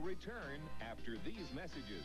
will return after these messages.